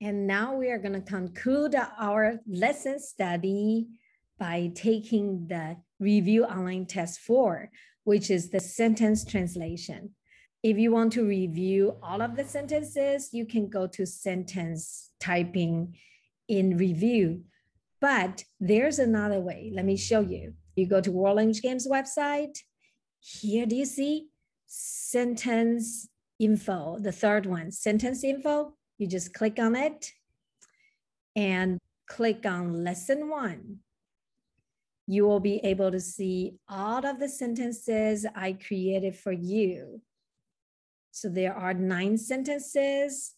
And now we are going to conclude our lesson study by taking the review online test four, which is the sentence translation. If you want to review all of the sentences, you can go to sentence typing in review. But there's another way. Let me show you. You go to World Language Games website. Here, do you see sentence info, the third one, sentence info? You just click on it and click on lesson one. You will be able to see all of the sentences I created for you. So there are nine sentences.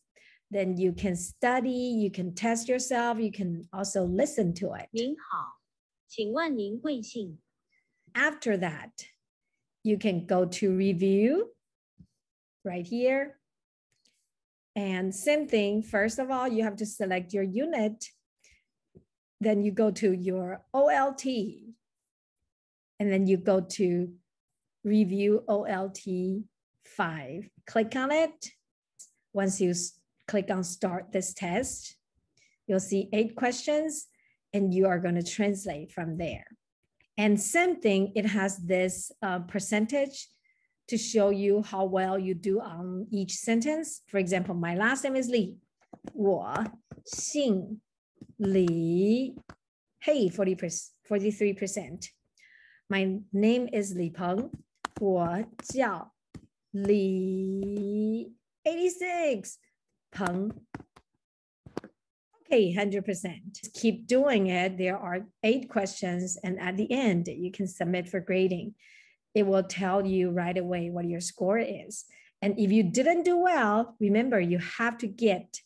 Then you can study, you can test yourself, you can also listen to it. 您好，请问您贵姓？ After that, you can go to review right here. and same thing, first of all, you have to select your unit. Then you go to your OLT. And then you go to review OLT 5. Click on it. Once you click on start this test, you'll see eight questions and you are going to translate from there. And same thing, it has this uh, percentage to show you how well you do on each sentence. For example, my last name is Li. 我姓李. Hey, 40%, 43%. My name is Li Peng. 我叫李 86. Peng. Okay, 100%. Keep doing it. There are eight questions, and at the end, you can submit for grading. It will tell you right away what your score is. And if you didn't do well, remember you have to get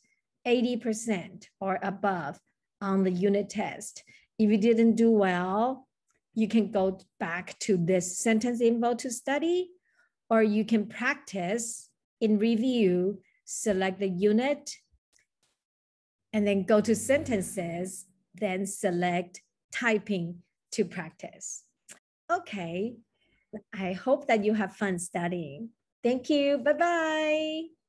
80% or above on the unit test. If you didn't do well, you can go back to this sentence info to study, or you can practice in review, select the unit, and then go to sentences, then select typing to practice. Okay, I hope that you have fun studying. Thank you. Bye bye.